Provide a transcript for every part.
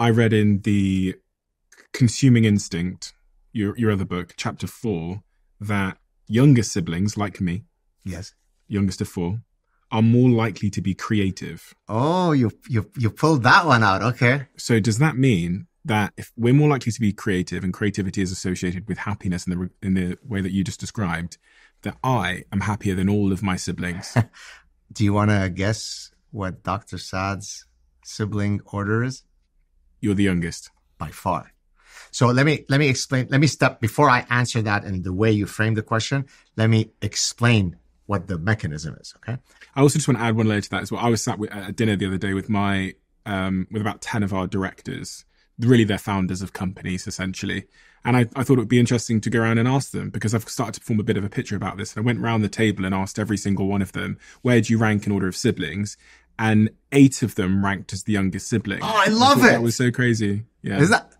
I read in the Consuming Instinct, your your other book, chapter four, that younger siblings like me, Yes. youngest of four, are more likely to be creative. Oh, you you you pulled that one out. Okay. So does that mean that if we're more likely to be creative and creativity is associated with happiness in the in the way that you just described, that I am happier than all of my siblings? Do you want to guess what Dr. Saad's sibling order is? You're the youngest. By far. So let me let me explain. Let me step before I answer that in the way you frame the question. Let me explain what the mechanism is. Okay. I also just want to add one layer to that as well. I was sat with, at dinner the other day with my um, with about ten of our directors, really they're founders of companies essentially. And I, I thought it would be interesting to go around and ask them because I've started to form a bit of a picture about this. And I went around the table and asked every single one of them, where do you rank in order of siblings? And eight of them ranked as the youngest sibling. Oh, I love thought it. That was so crazy. Yeah. Is that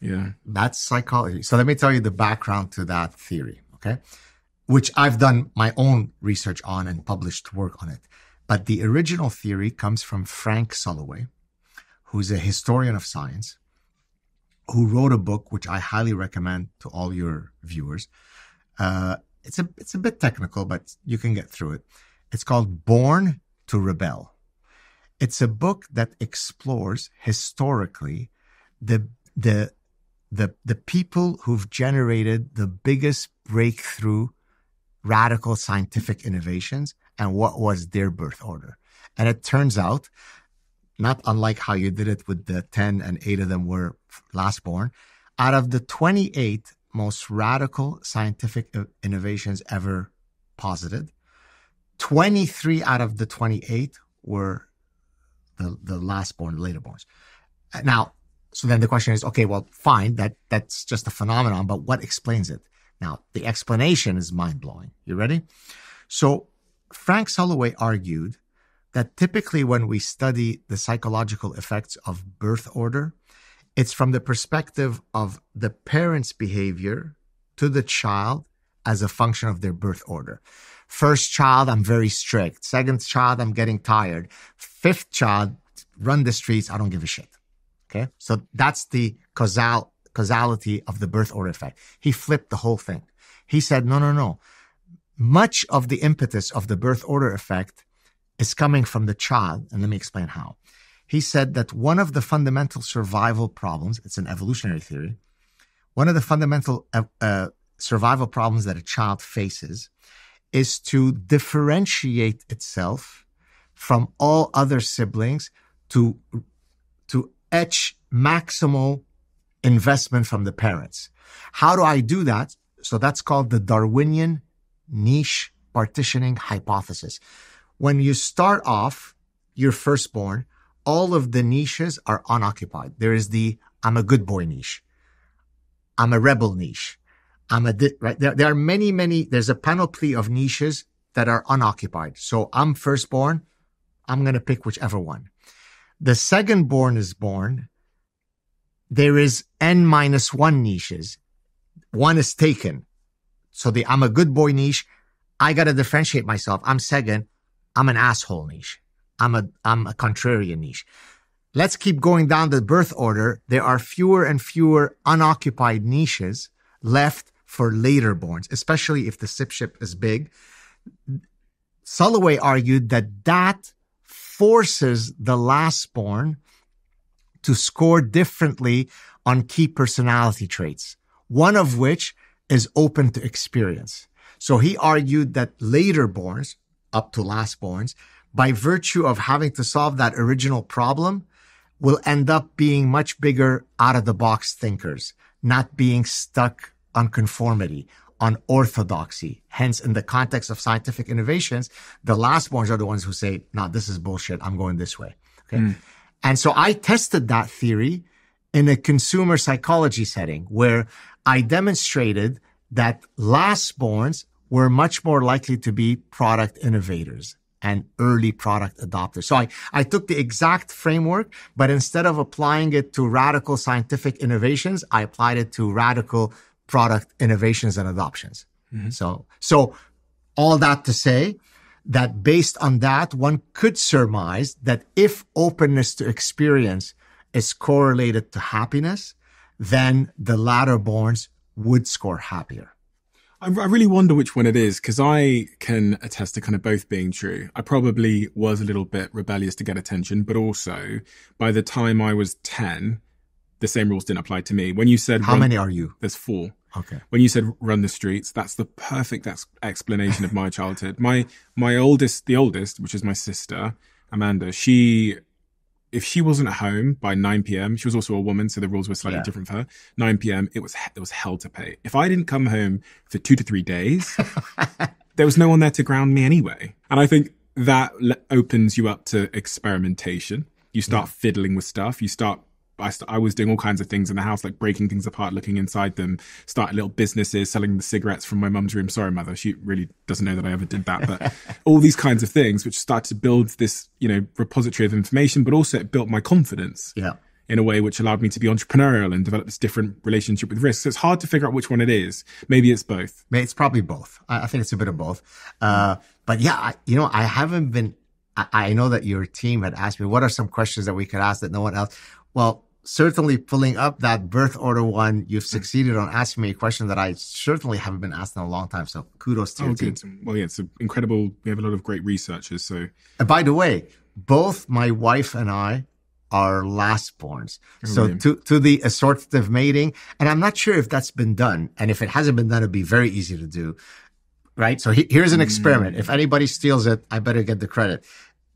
yeah. that's psychology. So let me tell you the background to that theory. Okay. Which I've done my own research on and published work on it. But the original theory comes from Frank Sulloway, who's a historian of science, who wrote a book which I highly recommend to all your viewers. Uh, it's a it's a bit technical, but you can get through it. It's called Born to Rebel. It's a book that explores historically the the the the people who've generated the biggest breakthrough radical scientific innovations and what was their birth order. And it turns out, not unlike how you did it with the 10 and 8 of them were last born, out of the 28 most radical scientific uh, innovations ever posited, 23 out of the 28 were the, the last born, later borns. Now, so then the question is, okay, well, fine, that that's just a phenomenon, but what explains it? Now, the explanation is mind blowing. You ready? So Frank Sulloway argued that typically when we study the psychological effects of birth order, it's from the perspective of the parent's behavior to the child as a function of their birth order. First child, I'm very strict. Second child, I'm getting tired. Fifth child, run the streets. I don't give a shit. Okay. So that's the causal, causality of the birth order effect. He flipped the whole thing. He said, no, no, no. Much of the impetus of the birth order effect is coming from the child. And let me explain how. He said that one of the fundamental survival problems, it's an evolutionary theory, one of the fundamental uh, uh, survival problems that a child faces is to differentiate itself from all other siblings to to etch maximal investment from the parents. How do I do that? So that's called the Darwinian niche partitioning hypothesis. When you start off, your firstborn, all of the niches are unoccupied. There is the I'm a good boy niche. I'm a rebel niche. I'm a, di- right? There, there are many, many, there's a panoply of niches that are unoccupied. So I'm firstborn. I'm going to pick whichever one. The second born is born. There is N minus one niches. One is taken. So the I'm a good boy niche. I got to differentiate myself. I'm second. I'm an asshole niche. I'm a, I'm a contrarian niche. Let's keep going down the birth order. There are fewer and fewer unoccupied niches left for later borns, especially if the sibship is big. Sulloway argued that that forces the last born to score differently on key personality traits, one of which is open to experience. So he argued that later borns, up to last borns, by virtue of having to solve that original problem, will end up being much bigger out of the box thinkers, not being stuck on conformity, on orthodoxy. Hence, in the context of scientific innovations, the last borns are the ones who say, no, this is bullshit. I'm going this way. Okay. Hmm. And so I tested that theory in a consumer psychology setting where I demonstrated that last borns were much more likely to be product innovators and early product adopters. So I, I took the exact framework, but instead of applying it to radical scientific innovations, I applied it to radical product innovations and adoptions. Mm-hmm. So, so all that to say that based on that, one could surmise that if openness to experience is correlated to happiness, then the latter borns would score happier. I, I really wonder which one it is because I can attest to kind of both being true. I probably was a little bit rebellious to get attention, but also by the time I was 10, the same rules didn't apply to me. When you said, How run- many are you? There's four. Okay. When you said run the streets, that's the perfect ex- explanation of my childhood. My, my oldest, the oldest, which is my sister, Amanda, she, if she wasn't at home by 9 p.m., she was also a woman, so the rules were slightly Yeah. different for her. 9 p.m., it was, it was hell to pay. If I didn't come home for two to three days, there was no one there to ground me anyway. And I think that le- opens you up to experimentation. You start fiddling with stuff. You start. I, st- I was doing all kinds of things in the house, like breaking things apart, looking inside them, starting little businesses, selling the cigarettes from my mum's room. Sorry, mother, she really doesn't know that I ever did that, but all these kinds of things, which started to build this, you know, repository of information, but also it built my confidence Yeah. in a way which allowed me to be entrepreneurial and develop this different relationship with risk. So it's hard to figure out which one it is. Maybe it's both. It's probably both. I, I think it's a bit of both. Uh, but yeah, I, you know, I haven't been, I, I know that your team had asked me, what are some questions that we could ask that no one else? Well, certainly pulling up that birth order one, you've succeeded on asking me a question that I certainly haven't been asked in a long time. So kudos to Oh, good. Well, yeah, it's incredible. We have a lot of great researchers. So And by the way, both my wife and I are lastborns. Oh, so Brilliant. to, to the assortative mating, and I'm not sure if that's been done. And if it hasn't been done, it'd be very easy to do. Right. So he- here's an experiment. Mm. If anybody steals it, I better get the credit.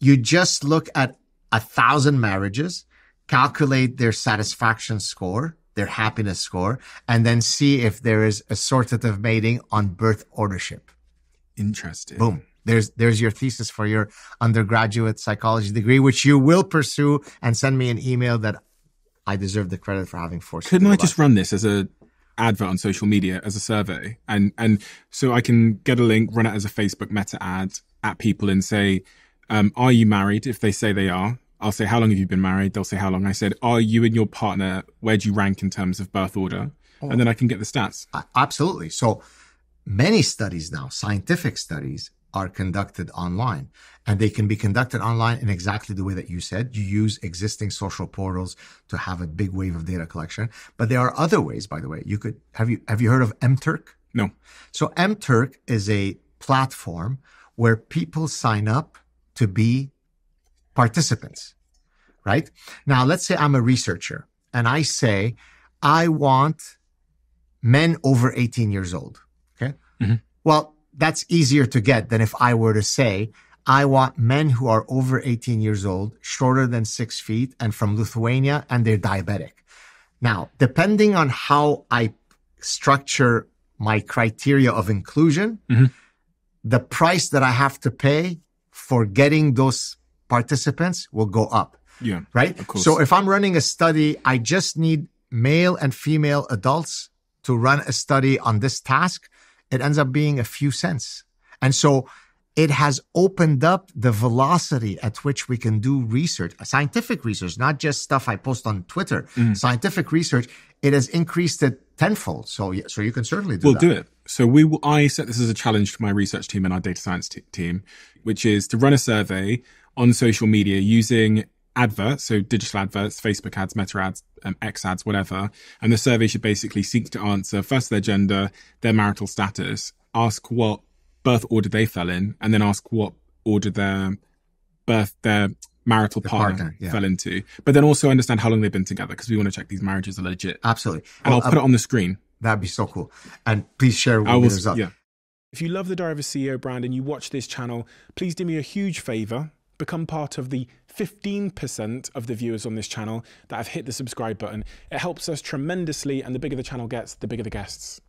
You just look at a thousand marriages, calculate their satisfaction score, their happiness score, and then see if there is assortative mating on birth ordership. interesting. Boom. There's there's your thesis for your undergraduate psychology degree, which you will pursue and send me an email that I deserve the credit for having forced. Couldn't I just run this as a advert on social media as a survey, and and so I can get a link, run it as a Facebook meta ad at people, and say, um, "Are you married?" If they say they are, I'll say, "How long have you been married?" They'll say, "How long?" I said, "Are you and your partner? Where do you rank in terms of birth order?" And then I can get the stats. Oh, absolutely. So many studies now, scientific studies, are conducted online, and they can be conducted online in exactly the way that you said. You use existing social portals to have a big wave of data collection, but there are other ways. By the way, you could have you have you heard of MTurk? No, So MTurk is a platform where people sign up to be participants, right? Now, let's say I'm a researcher and I say, I want men over 18 years old. Okay. Mhm. Well, that's easier to get than if I were to say, I want men who are over 18 years old, shorter than six feet and from Lithuania and they're diabetic. Now, depending on how I structure my criteria of inclusion, Mhm. the price that I have to pay for getting those participants will go up, yeah, right? So if I'm running a study, I just need male and female adults to run a study on this task. It ends up being a few cents. And so it has opened up the velocity at which we can do research, scientific research, not just stuff I post on Twitter, Mm-hmm. scientific research. It has increased it tenfold. So, yeah, so you can certainly do we'll that. do it. So we will, I set this as a challenge to my research team and our data science t- team, which is to run a survey on social media using adverts, so digital adverts, Facebook ads, Meta ads, um, X ads, whatever. And the survey should basically seek to answer first their gender, their marital status, ask what birth order they fell in, and then ask what order their birth, their marital partner, partner, yeah. fell into. But then also understand how long they've been together because we want to check these marriages are legit. Absolutely. And Well, I'll put it um, on the screen. That'd be so cool. And please share I with will, the result. yeah. If you love the Diary of a CEO brand and you watch this channel, please do me a huge favor. Become part of the 15% of the viewers on this channel that have hit the subscribe button. It helps us tremendously, and the bigger the channel gets, the bigger the guests.